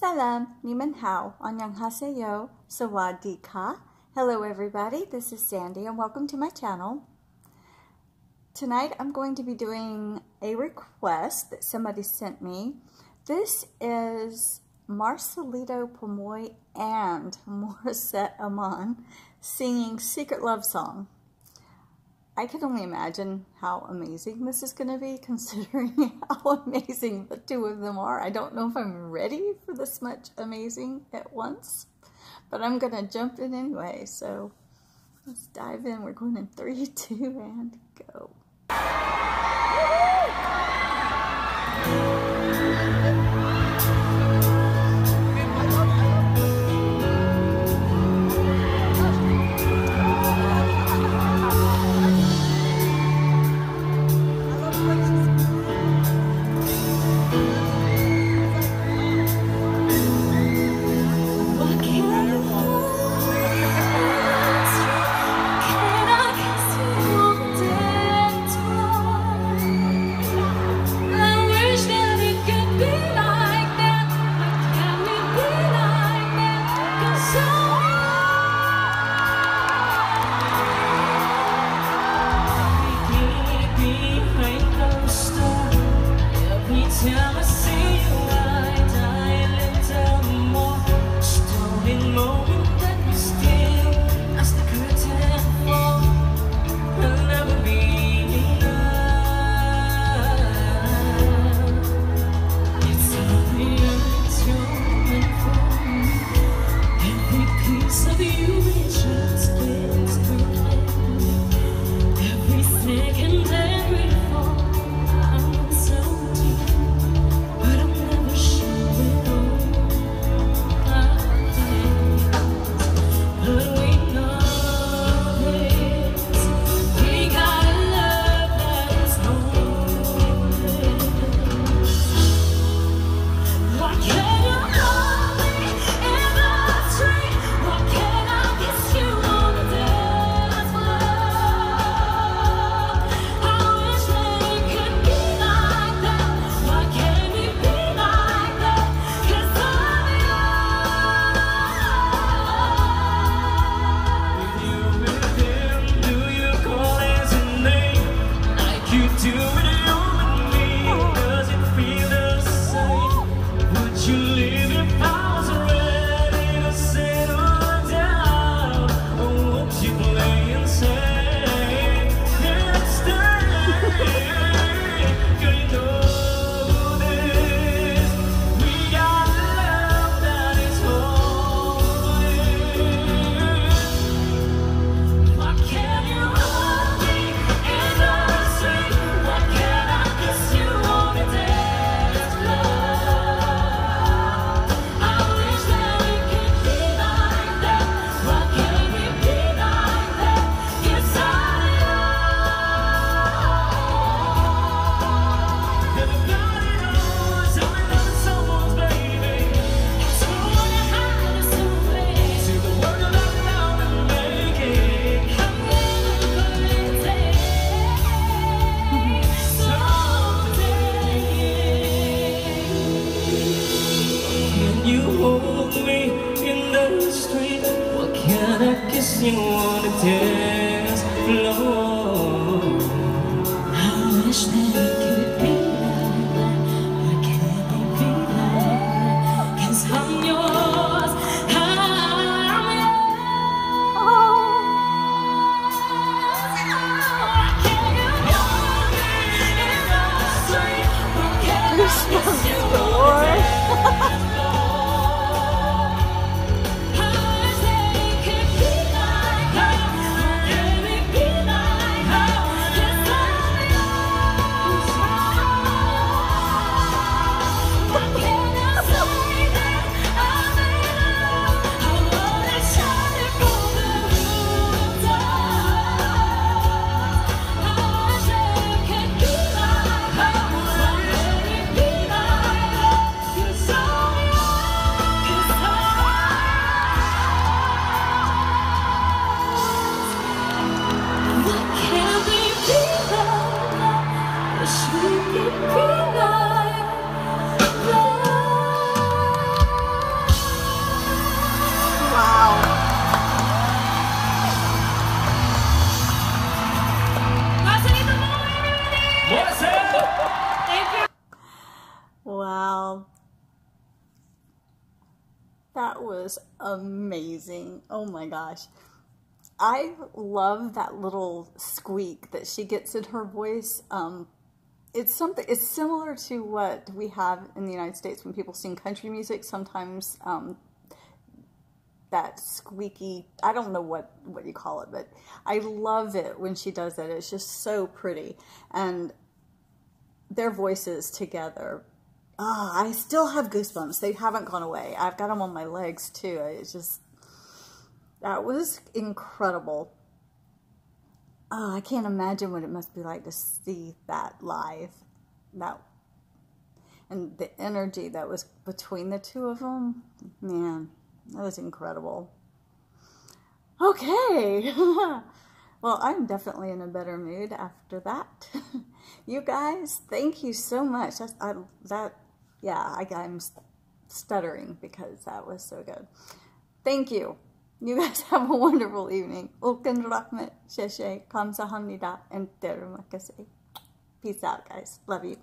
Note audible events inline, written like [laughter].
Salam, Niman Hao, Annyeonghaseyo, Sawadee Hello everybody, this is Sandy and welcome to my channel. Tonight I'm going to be doing a request that somebody sent me. This is Marcelito Pomoy and [laughs] Morissette Amon singing Secret Love Song. I can only imagine how amazing this is going to be [laughs] considering how amazing the two of them are. I don't know if I'm ready for this much amazing at once, but I'm going to jump in anyway. So let's dive in. We're going in three, [laughs] two, and go. You on the dance That was amazing. Oh my gosh. I love that little squeak that she gets in her voice. Um, it's something, it's similar to what we have in the United States when people sing country music. Sometimes um, that squeaky, I don't know what, what you call it, but I love it when she does it. It's just so pretty. And their voices together Ah, I still have goosebumps. They haven't gone away. I've got them on my legs too. It's just, that was incredible. Oh, I can't imagine what it must be like to see that live. That, and the energy that was between the two of them, man, that was incredible. Okay. [laughs] well, I'm definitely in a better mood after that. [laughs] you guys, thank you so much. That's, I, that yeah, I, I'm stuttering because that was so good. Thank you. You guys [laughs] have a wonderful evening. And. Peace out, guys. Love you.